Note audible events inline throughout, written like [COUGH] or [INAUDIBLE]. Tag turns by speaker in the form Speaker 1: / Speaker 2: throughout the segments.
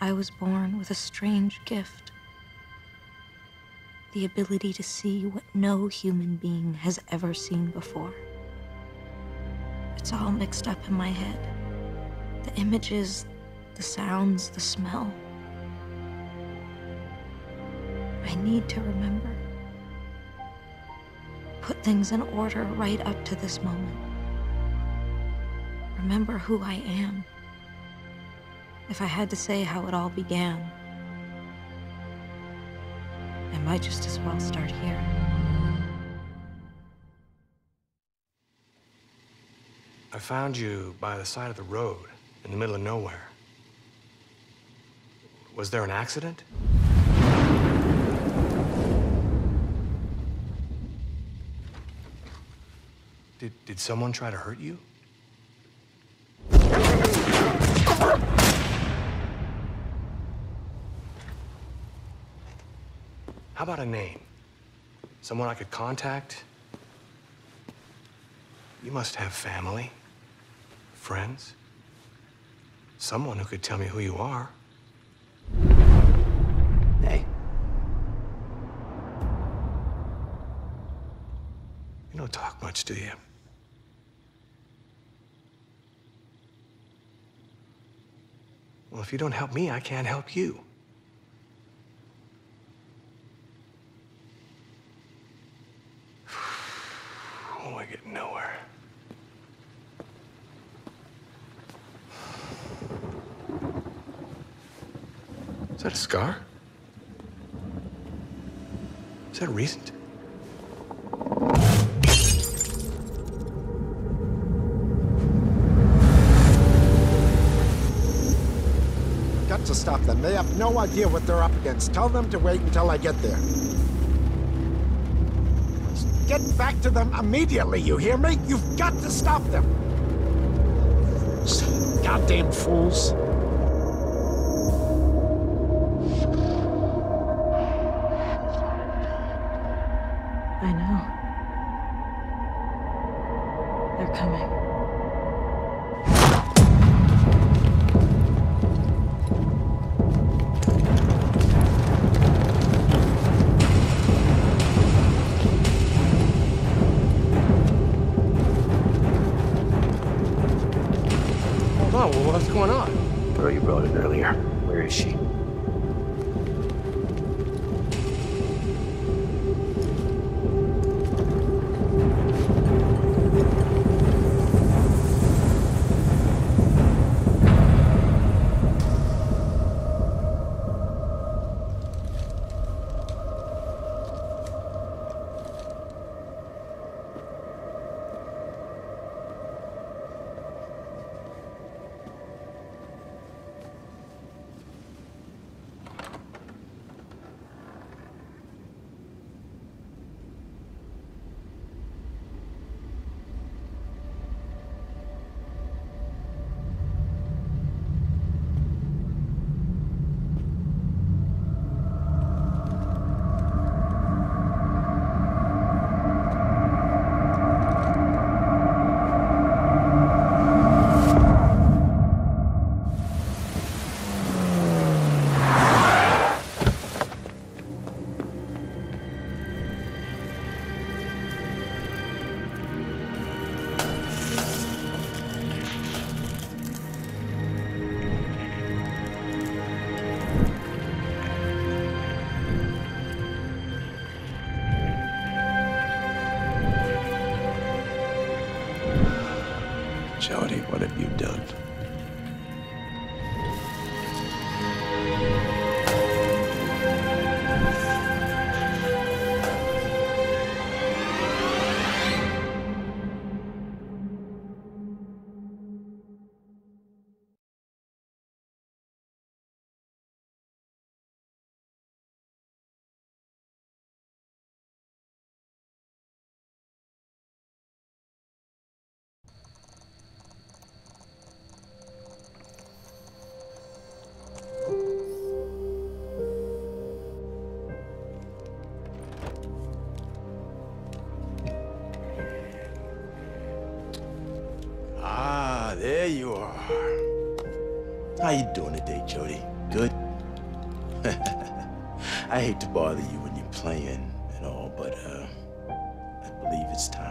Speaker 1: I was born with a strange gift the ability to see what no human being has ever seen before. It's all mixed up in my head the images, the sounds, the smell. I need to remember. Put things in order right up to this moment. Remember who I am. If I had to say how it all began, I might just as well start here.
Speaker 2: I found you by the side of the road in the middle of nowhere. Was there an accident? Did, did someone try to hurt you? About a name? Someone I could contact? You must have family, friends, someone who could tell me who you are.
Speaker 3: Hey,
Speaker 2: You don't talk much, do you? Well, if you don't help me, I can't help you. Oh, I get nowhere. Is that a scar? Is that recent?
Speaker 4: Got to stop them. They have no idea what they're up against. Tell them to wait until I get there. Get back to them immediately, you hear me? You've got to stop them. Goddamn fools.
Speaker 3: Bro, you brought it earlier. Where is she? Jodie, what have you done?
Speaker 5: How you doing today, Jodie? Good? [LAUGHS]
Speaker 3: I hate to bother you when you're playing and all, but uh, I believe it's time,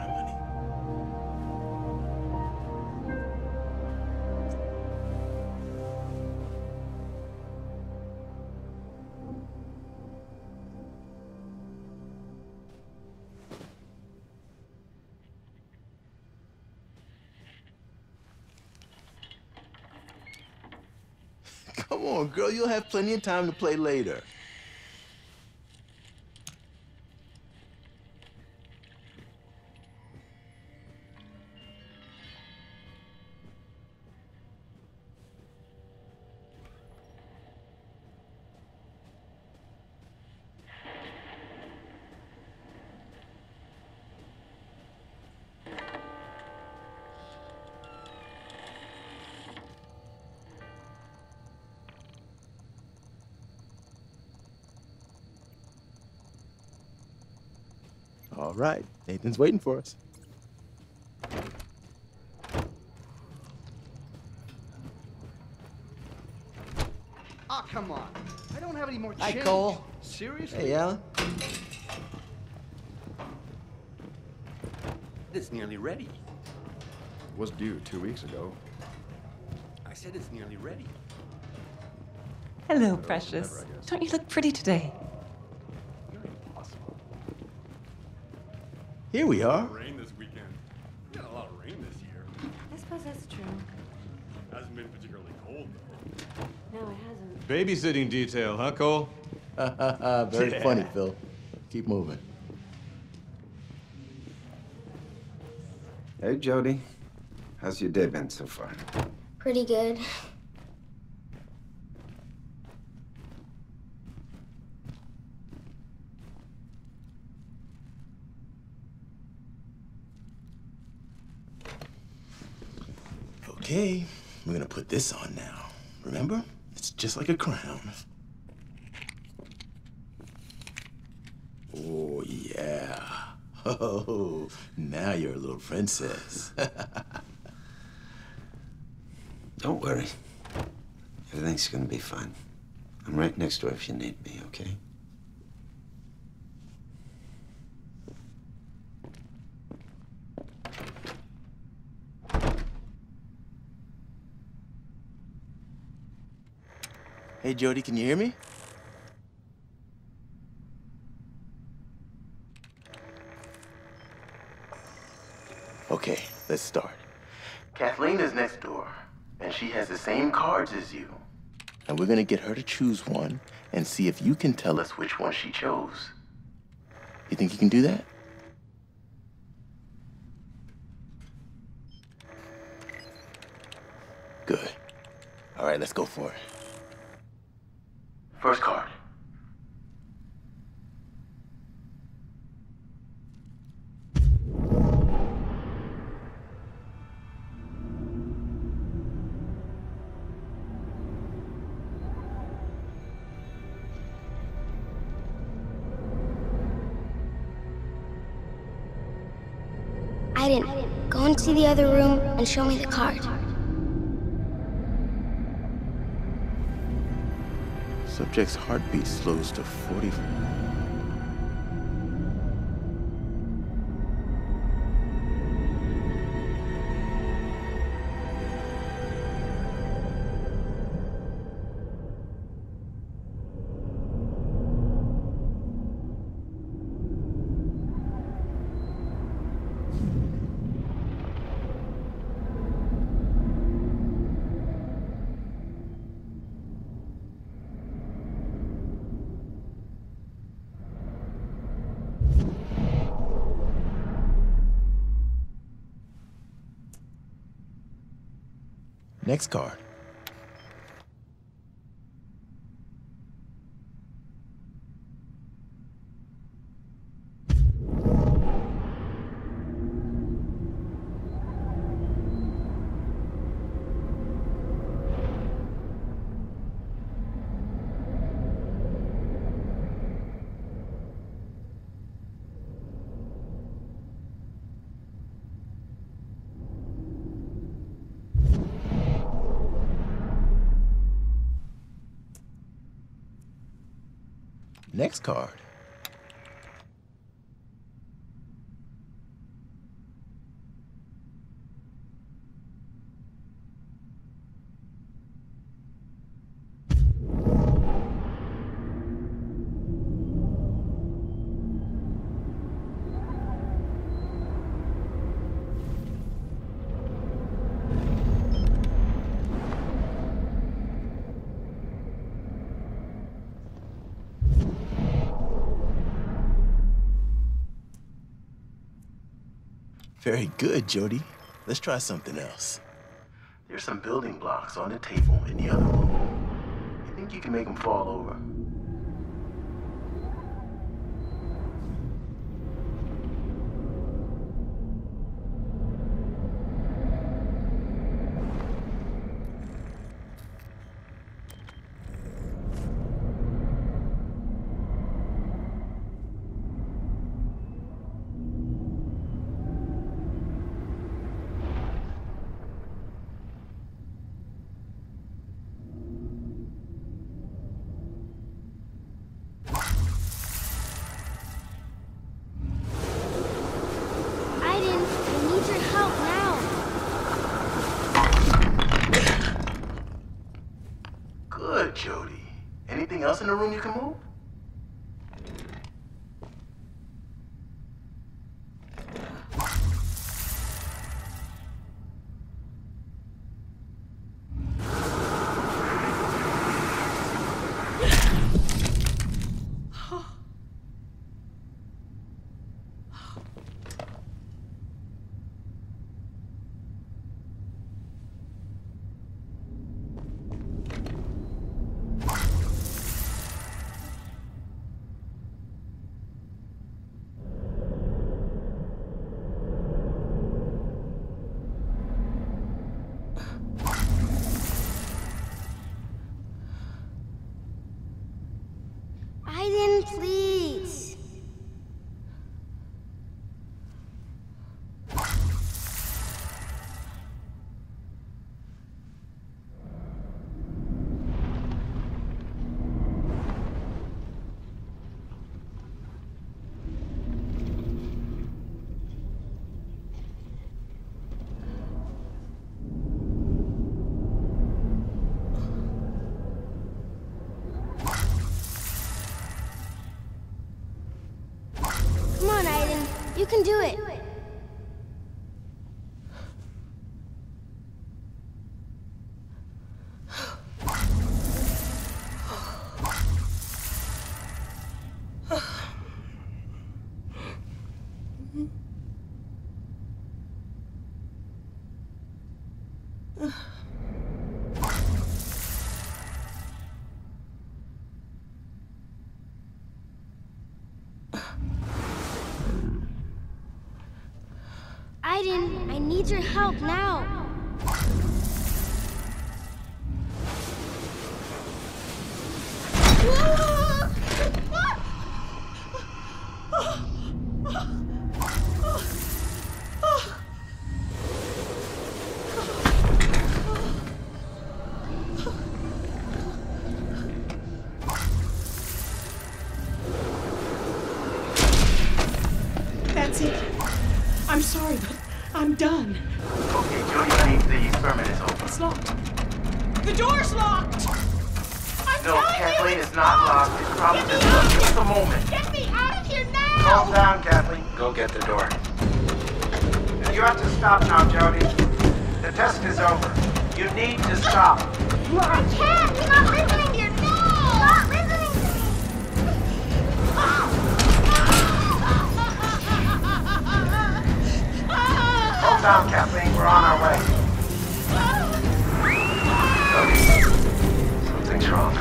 Speaker 3: Come on, girl. You'll have plenty of time to play later. Right. Nathan's waiting for us.
Speaker 5: Oh, come on. I don't have any more
Speaker 3: Hi,
Speaker 5: change.
Speaker 3: Cole.
Speaker 5: Seriously?
Speaker 3: Hey, Alan.
Speaker 6: It's nearly ready.
Speaker 5: It Was due two weeks ago.
Speaker 6: I said it's nearly ready.
Speaker 7: Hello, precious. Don't you look pretty today?
Speaker 3: Here we are.
Speaker 8: rain this weekend. We got a lot of rain this year.
Speaker 9: I suppose that's true.
Speaker 8: Hasn't been particularly cold though.
Speaker 9: No, it hasn't.
Speaker 2: Babysitting detail, huh, Cole? [LAUGHS]
Speaker 3: Very
Speaker 2: Yeah.
Speaker 3: funny, Phil. Keep moving.
Speaker 10: Hey, Jodie. How's your day been so far?
Speaker 9: Pretty good.
Speaker 3: Okay, we're gonna put this on now. Remember? It's just like a crown. Oh, yeah. [LAUGHS] Oh, now you're a little princess. [LAUGHS]
Speaker 10: Don't worry. Everything's gonna be fine. I'm right next door if you need me, okay?
Speaker 3: Hey, Jodie, can you hear me? Okay, let's start. Kathleen is next door, and she has the same cards as you. And we're gonna get her to choose one and see if you can tell us which one she chose. You think you can do that? Good. All right, let's go for it. First card.
Speaker 9: I didn't. Go into the other room and show me the card.
Speaker 3: Subject's heartbeat slows to 40. Next card. Next card. Very good, Jodie. Let's try something else. There's some building blocks on the table in the other room. You think you can make them fall over?
Speaker 9: Aiden, I need your help now.
Speaker 3: Good, Jodie. Anything else in the room you can move?
Speaker 9: Aiden, please. Come on, Aiden. You can do it. Aiden, I need your help now.
Speaker 7: Done.
Speaker 3: Okay, Jodie, honey, the experiment is over.
Speaker 7: It's locked. The door's locked! I'm
Speaker 3: No,
Speaker 7: telling
Speaker 3: Kathleen
Speaker 7: you
Speaker 3: is not locked. It's probably
Speaker 7: Get
Speaker 3: just
Speaker 7: me out
Speaker 3: locked.
Speaker 7: of
Speaker 3: Just a moment.
Speaker 7: Get me out of here now!
Speaker 3: Calm down, Kathleen. Go get the door.
Speaker 11: You have to stop now, Jodie. The test is over. You need to stop.
Speaker 9: I can't. You're not listening.
Speaker 11: Down, Kathleen. We're on our way.
Speaker 3: Something's wrong.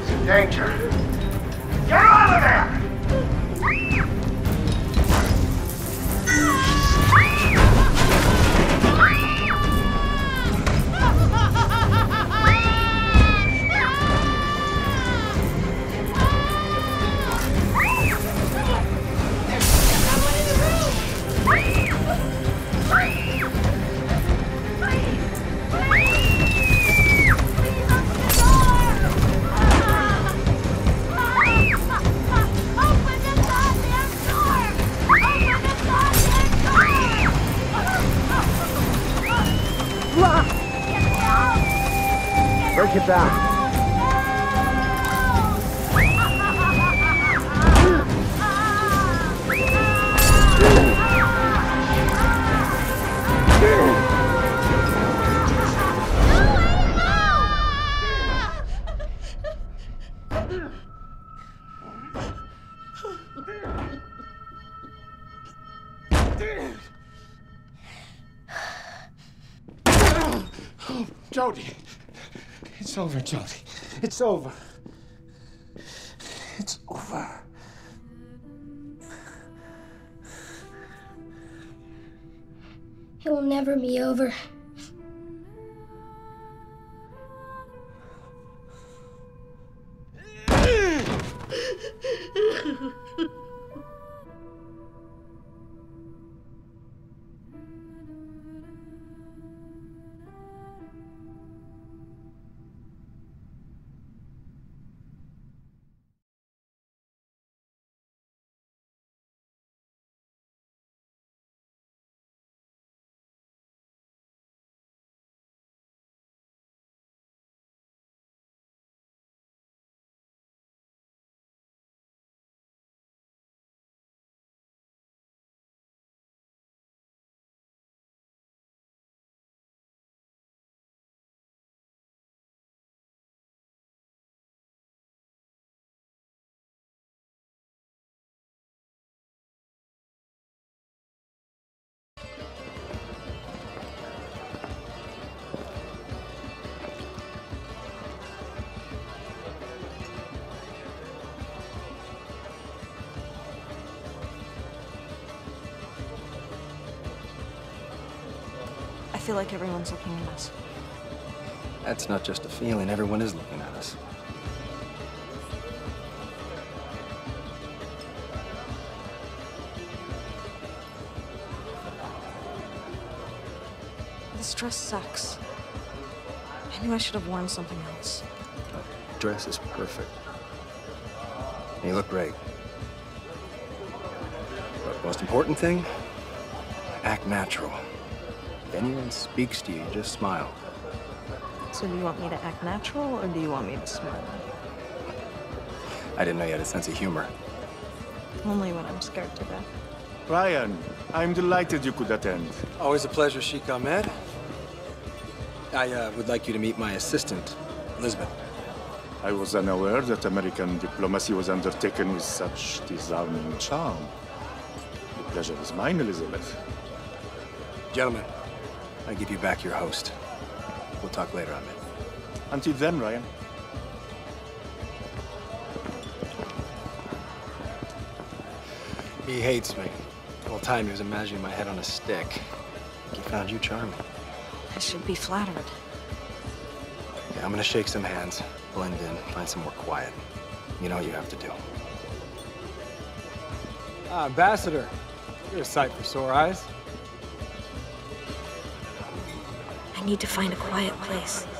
Speaker 11: It's in danger.
Speaker 9: down.
Speaker 5: Jodie, it's over, Jodie. It's over. It's over.
Speaker 12: It will never be over.
Speaker 1: Feel like everyone's looking at us.
Speaker 13: That's not just a feeling. Everyone is looking at us.
Speaker 1: This dress sucks. I knew I should have worn something else.
Speaker 13: Dress is perfect. You look great. But most important thing, act natural. If anyone speaks to you, just smile.
Speaker 1: So do you want me to act natural or do you want me to smile?
Speaker 13: I didn't know you had a sense of humor.
Speaker 1: Only when I'm scared to death.
Speaker 14: Ryan, I'm delighted you could attend.
Speaker 13: Always a pleasure, Sheikh Ahmed. I uh, would like you to meet my assistant, Elizabeth.
Speaker 14: I was unaware that American diplomacy was undertaken with such disarming charm. The pleasure is mine, Elizabeth.
Speaker 13: Gentlemen, I give you back your host. We'll talk later, on Ahmed.
Speaker 14: Until then, Ryan.
Speaker 13: He hates me. The whole time he was imagining my head on a stick. He found you charming.
Speaker 1: I should be flattered.
Speaker 13: Yeah, I'm gonna shake some hands, blend in, find some more quiet. You know what you have to do.
Speaker 15: Ah, Ambassador, you're a sight for sore eyes.
Speaker 1: Need to find a quiet place.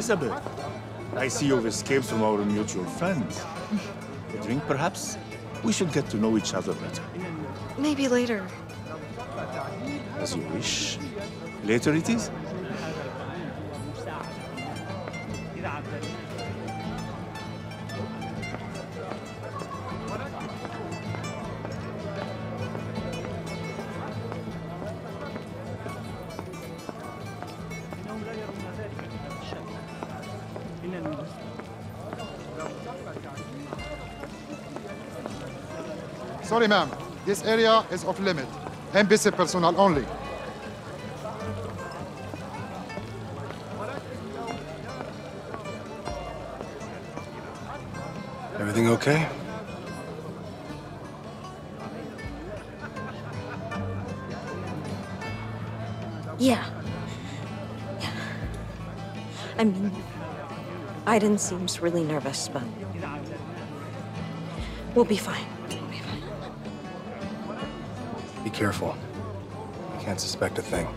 Speaker 14: Elizabeth, I see you've escaped from our mutual friends. A drink, perhaps? We should get to know each other better.
Speaker 1: Maybe later.
Speaker 14: As you wish. Later it is?
Speaker 5: Sorry, ma'am. This area is off limit. Embassy personnel only.
Speaker 13: Everything okay?
Speaker 1: Yeah. Yeah. I mean, Aiden seems really nervous, but we'll be fine.
Speaker 13: Be careful. I can't suspect a thing.